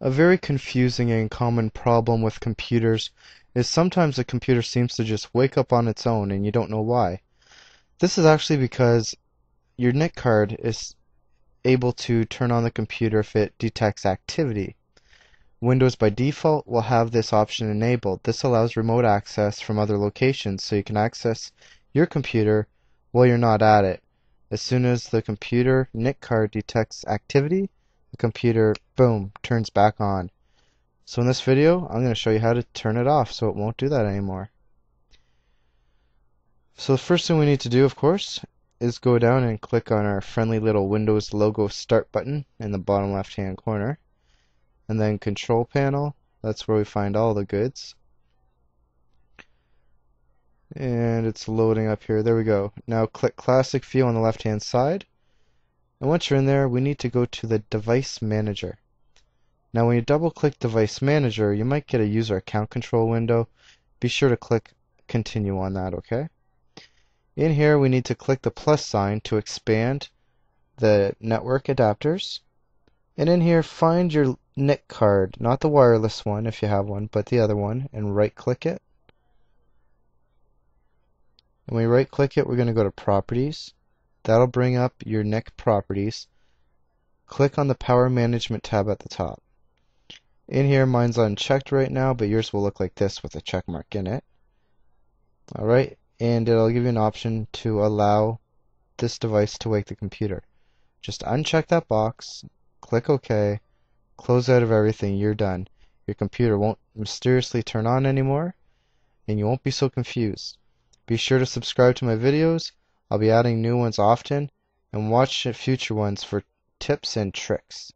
A very confusing and common problem with computers is sometimes the computer seems to just wake up on its own and you don't know why. This is actually because your NIC card is able to turn on the computer if it detects activity. Windows by default will have this option enabled. This allows remote access from other locations so you can access your computer while you're not at it. As soon as the computer NIC card detects activity, the computer, boom, turns back on. So in this video, I'm going to show you how to turn it off so it won't do that anymore. So the first thing we need to do, of course, is go down and click on our friendly little Windows logo start button in the bottom left hand corner. And then control panel, that's where we find all the goods. And it's loading up here. There we go. Now click classic view on the left hand side and once you're in there, we need to go to the Device Manager. Now when you double click Device Manager, you might get a user account control window. Be sure to click Continue on that, okay? In here, we need to click the plus sign to expand the network adapters. And in here, find your NIC card, not the wireless one if you have one, but the other one, and right click it. And when we right click it, we're going to go to Properties That'll bring up your NIC properties. Click on the Power Management tab at the top. In here, mine's unchecked right now, but yours will look like this with a check mark in it. Alright, and it'll give you an option to allow this device to wake the computer. Just uncheck that box, click OK, close out of everything, you're done. Your computer won't mysteriously turn on anymore, and you won't be so confused. Be sure to subscribe to my videos I'll be adding new ones often, and watch future ones for tips and tricks.